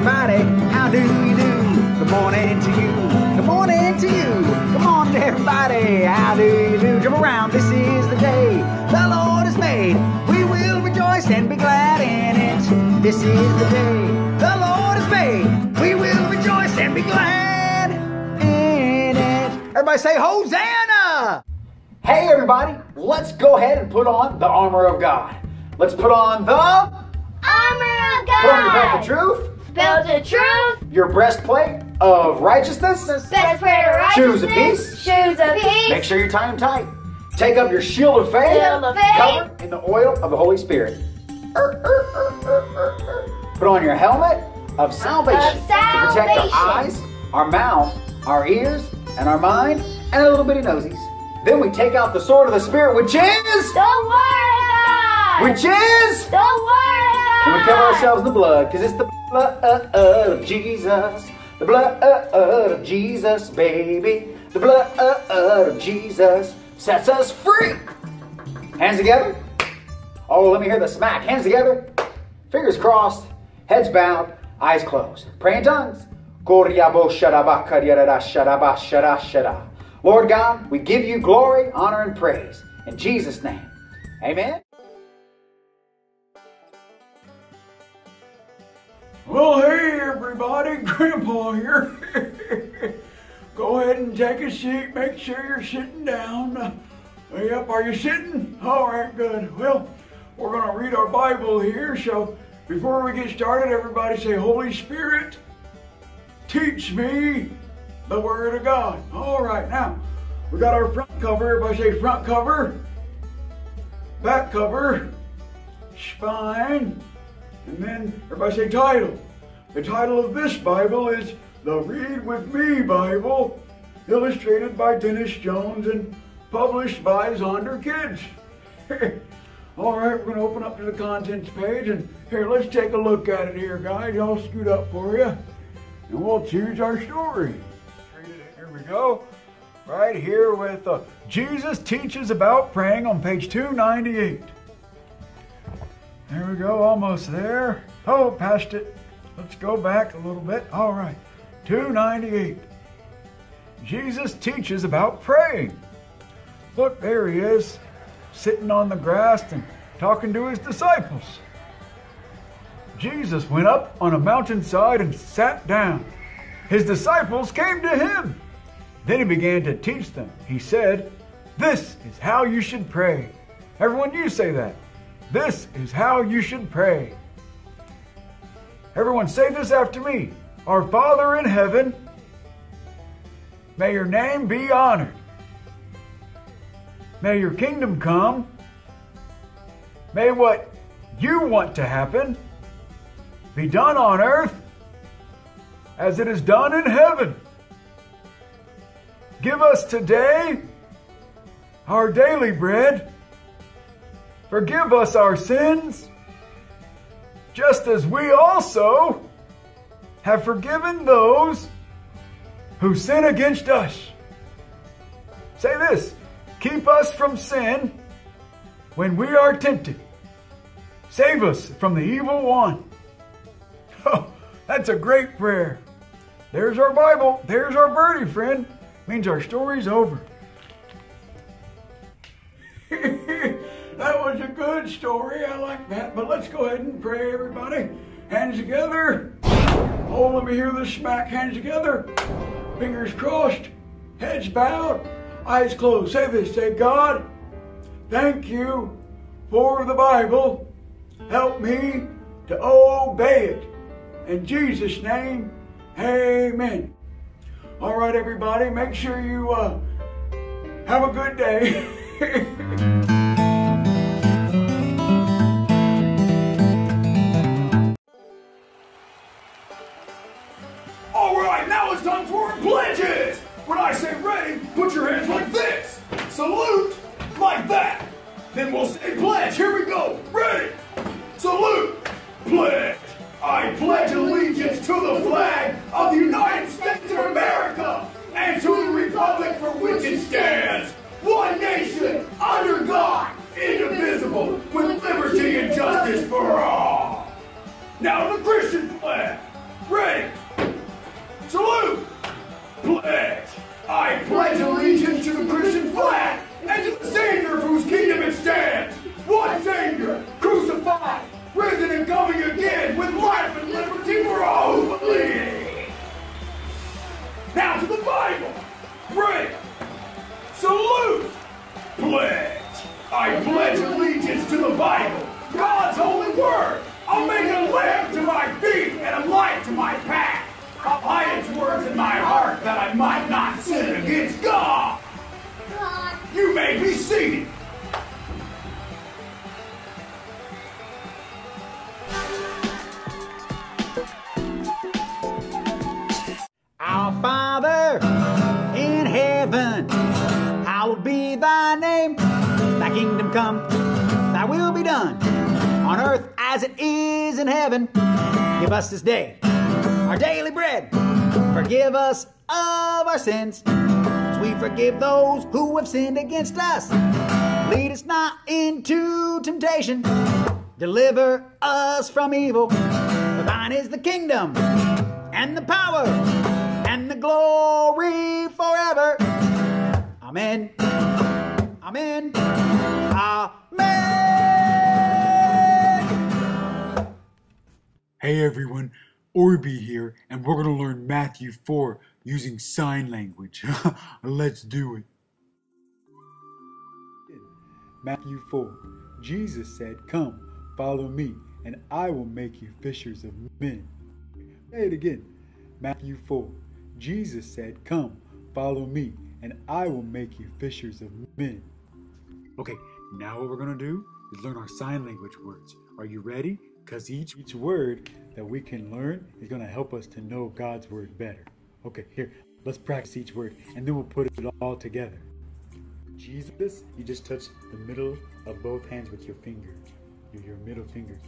everybody. How do you do? Good morning to you. Good morning to you. Come on, everybody. How do you do? Jump around. This is the day the Lord has made. We will rejoice and be glad in it. This is the day the Lord has made. We will rejoice and be glad in it. Everybody say, Hosanna! Hey, everybody. Let's go ahead and put on the armor of God. Let's put on the Armor of God. Put on your belt of truth, Belt of truth. your breastplate of righteousness. Best prayer of righteousness. Shoes of peace. Shoes of peace. Make sure you tie them tight. Take up your shield of faith, Shield of faith. covered in the oil of the Holy Spirit. Er, er, er. Put on your helmet of salvation, Of to protect our eyes, our mouth, our ears, and our mind, and a little bitty nosies. Then we take out the sword of the Spirit, which is, The word of God. which is, The word ourselves the blood, because it's the blood of Jesus. The blood of Jesus, baby. The blood of Jesus sets us free. Hands together. Oh, let me hear the smack. Hands together. Fingers crossed. Heads bowed. Eyes closed. Pray in tongues. Lord God, we give you glory, honor, and praise. In Jesus' name. Amen. Well, hey everybody, Grandpa here. Go ahead and take a seat. Make sure you're sitting down. Yep, are you sitting? All right, good. Well, we're going to read our Bible here. So before we get started, everybody say, Holy Spirit, teach me the Word of God. All right, now we got our front cover. Everybody say front cover, back cover, spine, and then everybody say title. The title of this Bible is the Read With Me Bible, illustrated by Dennis Jones and published by Zonderkidz. All right, we're going to open up to the contents page and here, let's take a look at it here, guys. I'll scoot up for you and we'll choose our story. Here we go. Right here with uh, Jesus teaches about praying on page 298. There we go, almost there. Oh, passed it. Let's go back a little bit. All right, 298. Jesus teaches about praying. Look, there he is, sitting on the grass and talking to his disciples. Jesus went up on a mountainside and sat down. His disciples came to him. Then he began to teach them. He said, This is how you should pray. Everyone, you say that. This is how you should pray. Everyone, say this after me Our Father in heaven, may your name be honored. May your kingdom come. May what you want to happen be done on earth as it is done in heaven. Give us today our daily bread. Forgive us our sins, just as we also have forgiven those who sin against us. Say this keep us from sin when we are tempted. Save us from the evil one. Oh, that's a great prayer. There's our Bible. There's our birdie, friend. Means our story's over. that was a good story. I like that. But let's go ahead and pray, everybody. Hands together. Oh, let me hear the smack. Hands together. Fingers crossed. Heads bowed. Eyes closed. Say this. Say, God, thank you for the Bible. Help me to obey it. In Jesus' name, amen. All right, everybody, make sure you uh, have a good day. Then we'll say pledge. Here we go. To the Bible, God's holy word. I'll make a lamp to my feet and a light to my path. I'll hide its words in my heart that I might not sin against God. You may be seated. Our Father in heaven, hallowed be thy name. Thy kingdom come, thy will be done, on earth as it is in heaven. Give us this day our daily bread. Forgive us of our sins, as we forgive those who have sinned against us. Lead us not into temptation, deliver us from evil. For thine is the kingdom and the power and the glory forever. Amen. Amen. Amen. Hey everyone, Orby here, and we're gonna learn Matthew 4 using sign language. Let's do it. Matthew 4 Jesus said, Come, follow me, and I will make you fishers of men. Say it again. Matthew 4 Jesus said, Come, follow me, and I will make you fishers of men. Okay, now what we're gonna do is learn our sign language words. Are you ready? Because each each word that we can learn is gonna help us to know God's word better. Okay, here, let's practice each word and then we'll put it all together. Jesus, you just touch the middle of both hands with your finger, your, your middle finger.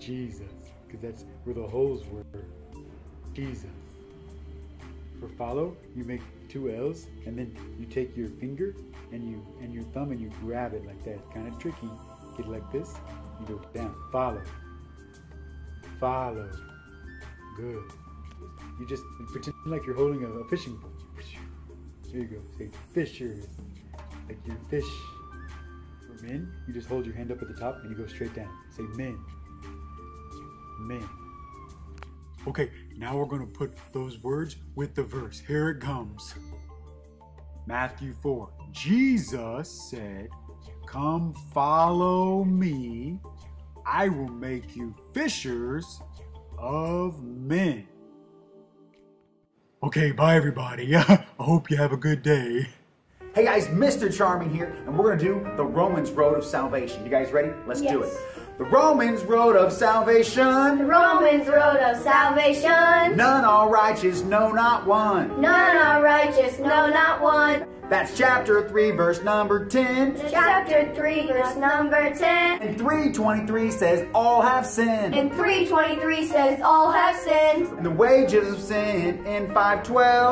Jesus, because that's where the holes were. Jesus. For follow, you make two L's and then you take your finger and you and your thumb and you grab it like that. Kind of tricky. Get like this. You go down. Follow. Follow. Good. You just pretend like you're holding a, a fishing pole. There you go. Say fishers. Like your fish. For men, you just hold your hand up at the top and you go straight down. Say men. Men. Okay, now we're going to put those words with the verse. Here it comes. Matthew 4. Jesus said, Come follow me. I will make you fishers of men. Okay, bye everybody. I hope you have a good day. Hey guys, Mr. Charming here, and we're gonna do the Romans Road of Salvation. You guys ready? Let's do it. The Romans Road of Salvation. The Romans road of salvation. None are righteous, no, not one. None are righteous, no, not one. That's chapter 3, verse number 10. Chapter 3, verse number 10. And 323 says, All have sinned. And 323 says, All have sinned. And the wages of sin in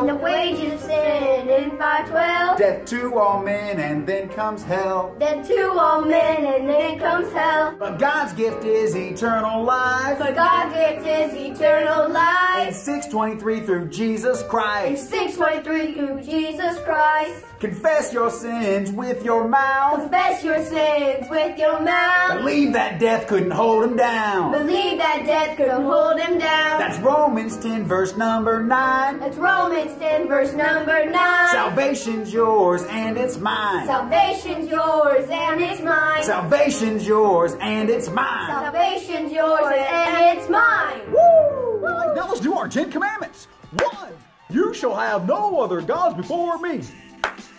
And the wages of sin in 512. Death to all men, and then comes hell. Then to all men, and then comes hell. But God's gift is eternal life. But God's gift is eternal And life. 623 through Jesus Christ. 623 through Jesus Christ. Confess your sins with your mouth. Confess your sins with your mouth. Believe that death couldn't hold him down. Believe that death couldn't hold him down. That's Romans 10, verse number 9. That's Romans 10, verse number 9. Salvation's yours and it's mine. Salvation's yours and it's mine. Salvation's yours and it's mine. Salvation's yours and it's mine. Now let's do our Ten Commandments. One, you shall have no other gods before me.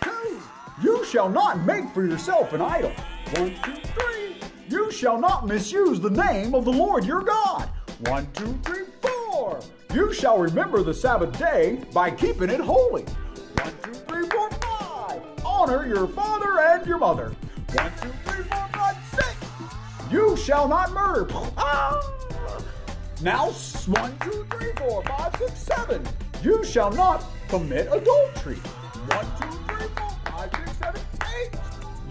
Two, you shall not make for yourself an idol. One, two, three, you shall not misuse the name of the Lord your God. One, two, three, four, you shall remember the Sabbath day by keeping it holy. One, two, three, four, five, honor your father and your mother. One, two, three, four, five, six, you shall not murder. Ah! Now, one, two, five, six, seven. You shall not commit adultery. One, two, three, four, five, six, seven, eight.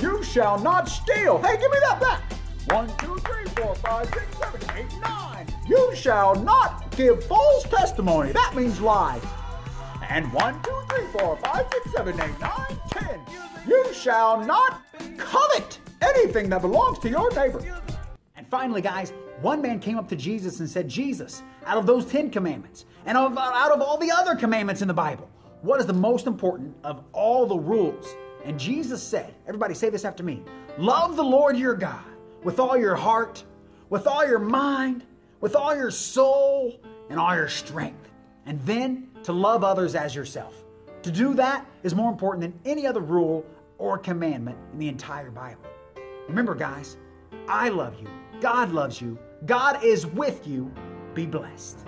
You shall not steal. Hey, give me that back. One, two, three, four, five, six, seven, eight, nine. You shall not give false testimony. That means lie. And one, two, three, four, five, six, seven, eight, nine, ten. You shall not covet anything that belongs to your neighbor. And finally, guys, one man came up to Jesus and said, Jesus, out of those Ten Commandments and out of all the other commandments in the Bible, what is the most important of all the rules? And Jesus said, Everybody say this after me Love the Lord your God with all your heart, with all your mind, with all your soul, and all your strength. And then to love others as yourself. To do that is more important than any other rule or commandment in the entire Bible. Remember, guys, I love you. God loves you. God is with you. Be blessed.